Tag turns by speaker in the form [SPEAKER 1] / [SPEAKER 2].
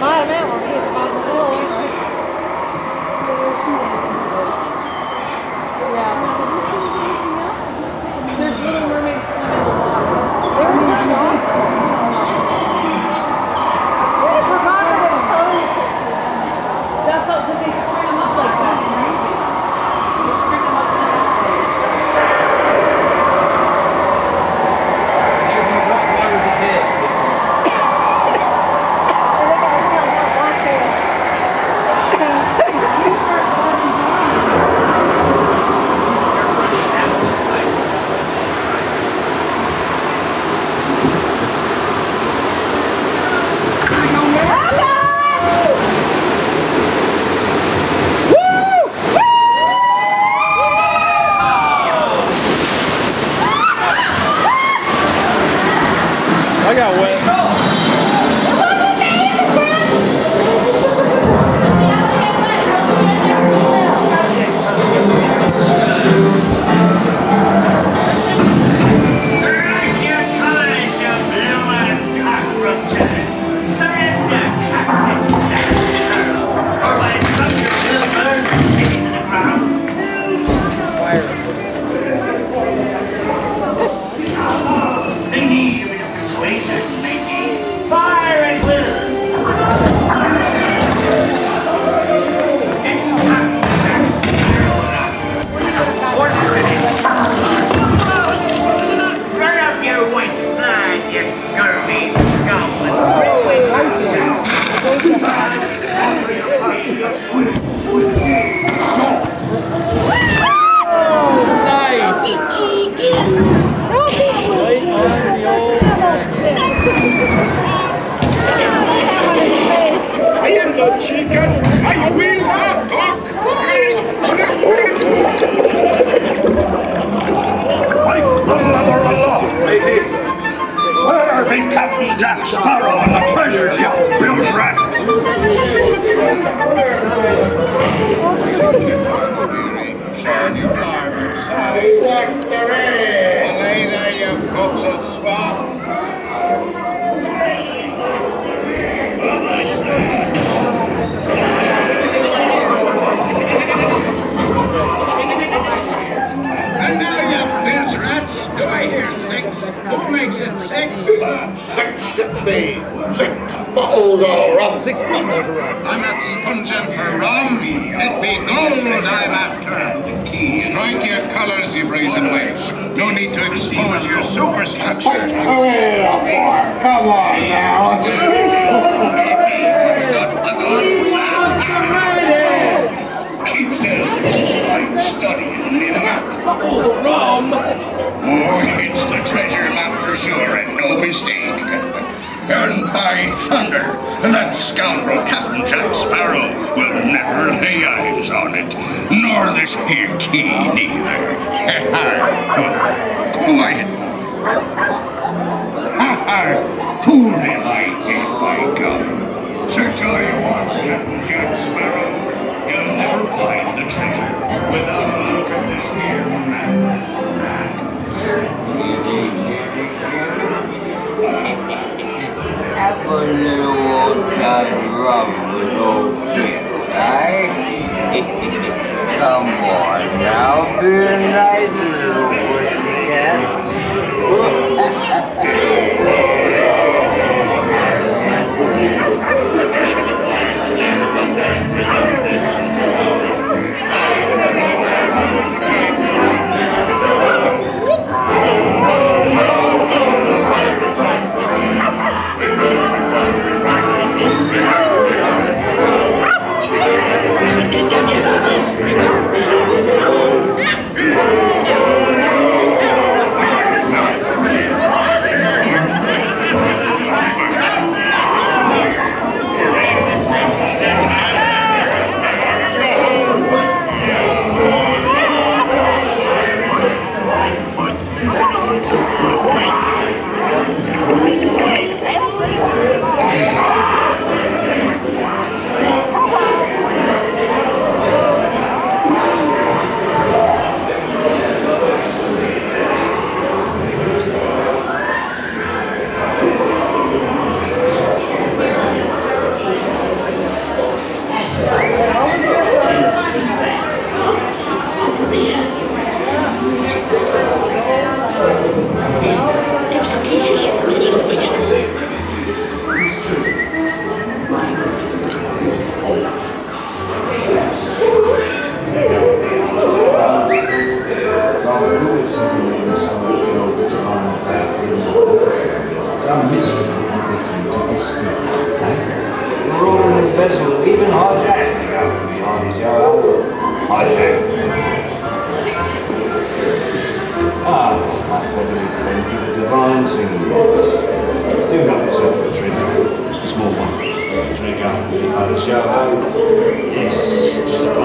[SPEAKER 1] bottom
[SPEAKER 2] chicken. I will now, you bilge rats, do I hear six? Who makes it six? Six it be. Six bottles of rum. Six bottles of rum. I'm not sponging for rum. It be gold I'm after. Strike your colours, you brazen wench. No need to expose your superstructure.
[SPEAKER 3] Come on now.
[SPEAKER 4] Keep still. I'm studying the map. Oh, it's the treasure map for sure, and no mistake. And by thunder, that scoundrel Captain Jack Sparrow will never lay eyes on it, this here key neither. Quiet. Ha ha! Fool him, I did, by gum. Search all you want, Captain Jack Sparrow. You'll never find the treasure without a look at this here map.
[SPEAKER 3] Have a little old time rum with old kid, eh? Come on now, be a nice Yeah.
[SPEAKER 5] Some mystery to distill, eh? You're all an embezzle, even hijack the out behind his arrow. Hijack. Ah, my feathery friend, you're a divine singing box. Do help yourself to a trigger. Small one. Trigger, you had a show. Yes, it's a fine